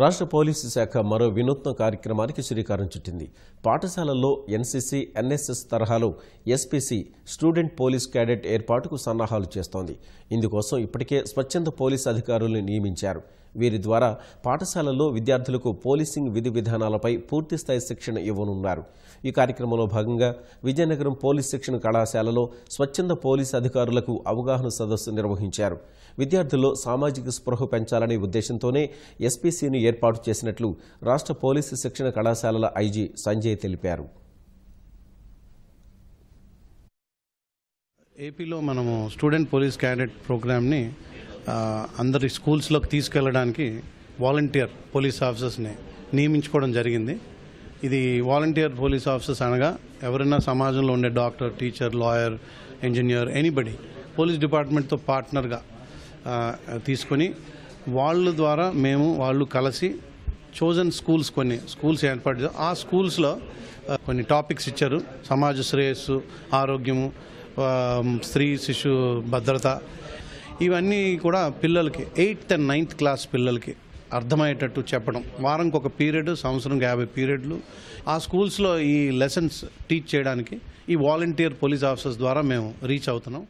రాష్ట్ర పోలీసు శాఖ మరో వినూత్న కార్యక్రమానికి శ్రీకారం చుట్టింది. పాఠశాలల్లో ఎన్సీసీ ఎన్ఎస్ఎస్ తరహాలో ఎస్పీసీ స్టూడెంట్ పోలీస్ క్యాడెట్ ఏర్పాటుకు సన్నాహాలు చేస్తోంది. ఇందుకోసం ఇప్పటికే స్వచ్ఛంద పోలీస్ అధికారులను నియమించారు. వీరి ద్వారా పాఠశాలల్లో విద్యార్థులకు పోలీసింగ్ విధి విధానాలపై పూర్తిస్థాయి శిక్షణ ఇవ్వనున్నారు. ఈ కార్యక్రమంలో భాగంగా విజయనగరం పోలీస్ శిక్షణ కళాశాలలో స్వచ్ఛంద పోలీస్ అధికారులకు అవగాహన సదస్సు నిర్వహించారు. విద్యార్థుల్లో సామాజిక స్పృహ పెంచాలనే ఉద్దేశంతోనే ఎస్పీసీని ఏర్పాటు చేసినట్లు రాష్ట్ర పోలీసు శిక్షణ కళాశాలల ఐజీ సంజయ్ తెలిపారు. ఏపీలో మనము స్టూడెంట్ పోలీస్ క్యాడెట్ ప్రోగ్రామ్ని అందరి స్కూల్స్లోకి తీసుకెళ్ళడానికి వాలంటీర్ పోలీస్ ఆఫీసర్స్ని నియమించుకోవడం జరిగింది ఇది వాలంటీర్ పోలీస్ ఆఫీసర్స్ అనగా ఎవరైనా సమాజంలో ఉండే doctor teacher lawyer engineer anybody police డిపార్ట్మెంట్తో పార్ట్నర్గా తీసుకొని వాళ్ళ ద్వారా మేము వాళ్ళు కలిసి చోజన్ స్కూల్స్ కొన్ని స్కూల్స్ ఏర్పాటు చేశాం. ఆ స్కూల్స్లో కొన్ని టాపిక్స్ ఇచ్చారు సమాజ శ్రేయస్సు ఆరోగ్యము స్త్రీ శిశు భద్రత ఇవన్నీ కూడా పిల్లలకి ఎయిత్ అండ్ నైన్త్ క్లాస్ పిల్లలకి అర్థమయ్యేటట్టు చెప్పడం. వారంకి ఒక పీరియడ్ సంవత్సరంకి యాభై పీరియడ్లు. ఆ స్కూల్స్లో ఈ లెసన్స్ టీచ్ చేయడానికి ఈ వాలంటీర్ పోలీస్ ఆఫీసర్స్ ద్వారా మేము రీచ్ అవుతున్నాం.